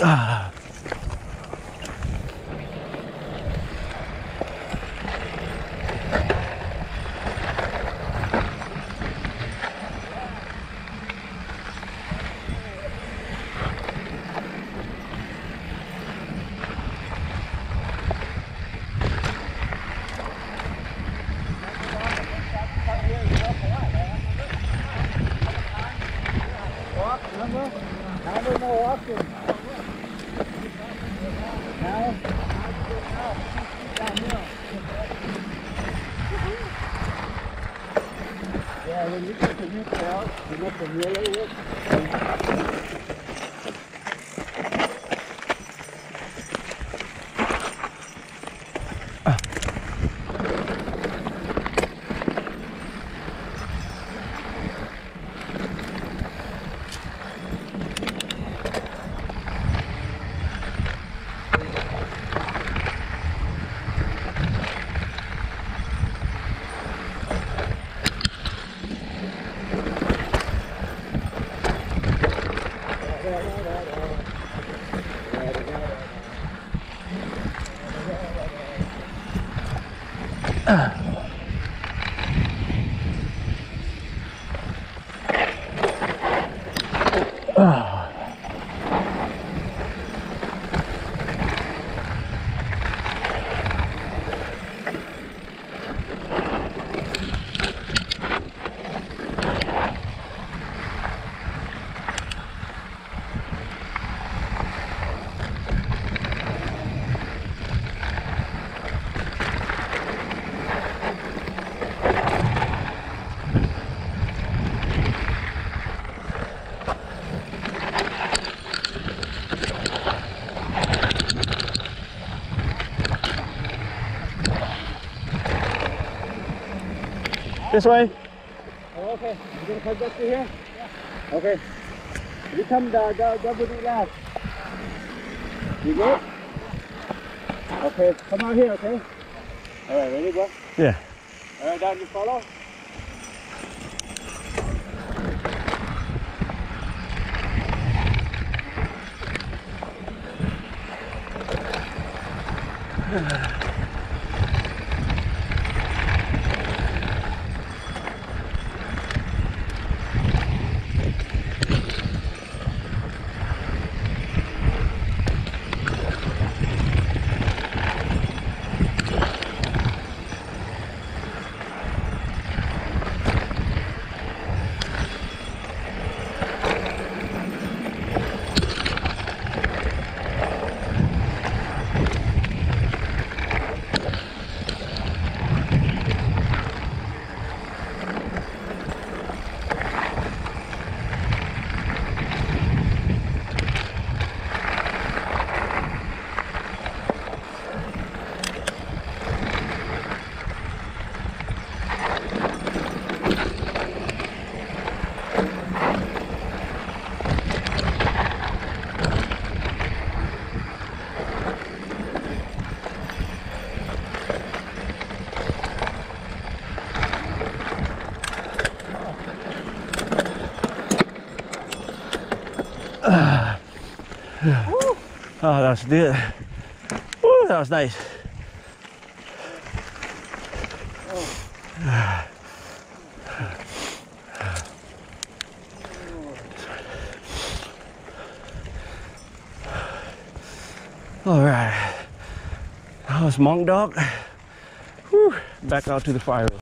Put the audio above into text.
Ah. Yeah, when you get the new out, you have to really it. This way. Oh, okay, you gonna come back to here? Yeah. Okay. You come the, the double D last. You go? Okay, come out here, okay? Alright, ready, bro? Yeah. Alright, down, you follow? Oh, that was good. Woo, that was nice. All right. That was Monk Dawg. Whew. Back out to the fire.